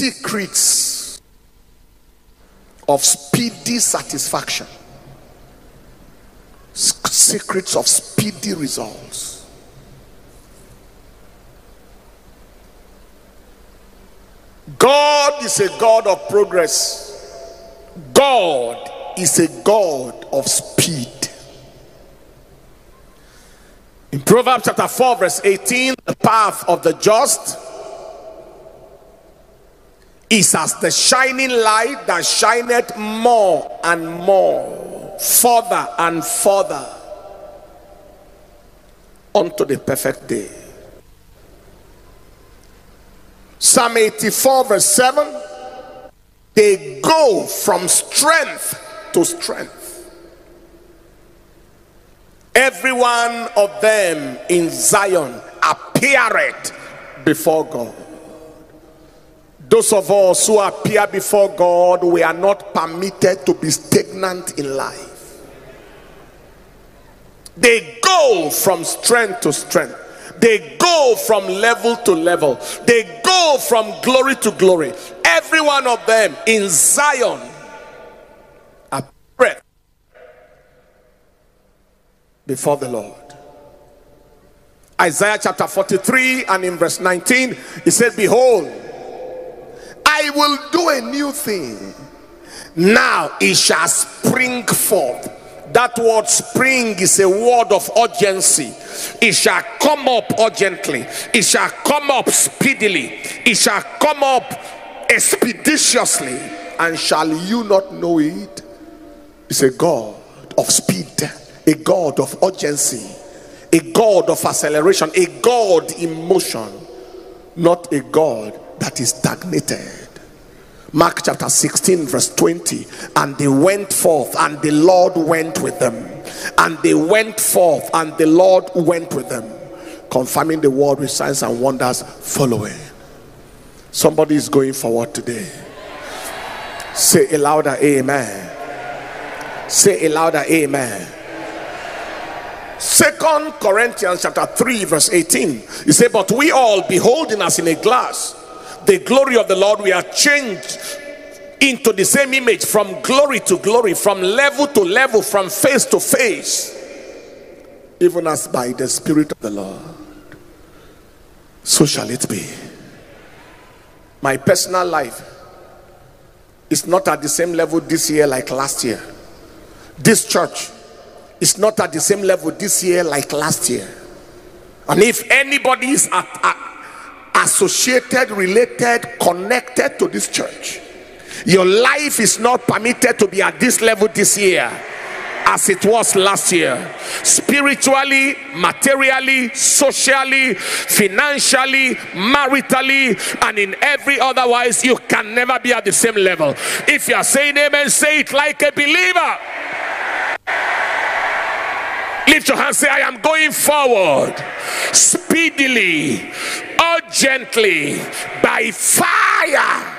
secrets of speedy satisfaction, secrets of speedy results. God is a God of progress. God is a God of speed. In Proverbs chapter 4, verse 18, the path of the just is as the shining light that shineth more and more, further and further unto the perfect day. Psalm 84, verse 7 they go from strength to strength. Every one of them in Zion appeared before God. Those of us who appear before God, we are not permitted to be stagnant in life. They go from strength to strength. They go from level to level. They go from glory to glory. Every one of them in Zion appeared before the Lord. Isaiah chapter 43 and in verse 19, he said, Behold, I will do a new thing. Now it shall spring forth. That word spring is a word of urgency. It shall come up urgently, it shall come up speedily, it shall come up expeditiously. And shall you not know it? It's a God of speed, a God of urgency, a God of acceleration, a God in motion, not a God that is stagnated. Mark chapter 16, verse 20. And they went forth, and the Lord went with them. And they went forth, and the Lord went with them, confirming the word with signs and wonders following. Somebody is going forward today. Say a louder amen. Say a louder amen. Second Corinthians chapter 3, verse 18. He said, But we all beholding us in a glass the glory of the Lord, we are changed into the same image from glory to glory, from level to level, from face to face, even as by the Spirit of the Lord. So shall it be. My personal life is not at the same level this year like last year. This church is not at the same level this year like last year. And if anybody is at, at associated, related, connected to this church. Your life is not permitted to be at this level this year as it was last year. Spiritually, materially, socially, financially, maritally, and in every otherwise, you can never be at the same level. If you are saying amen, say it like a believer. Lift your hand, say, I am going forward speedily, urgently, by fire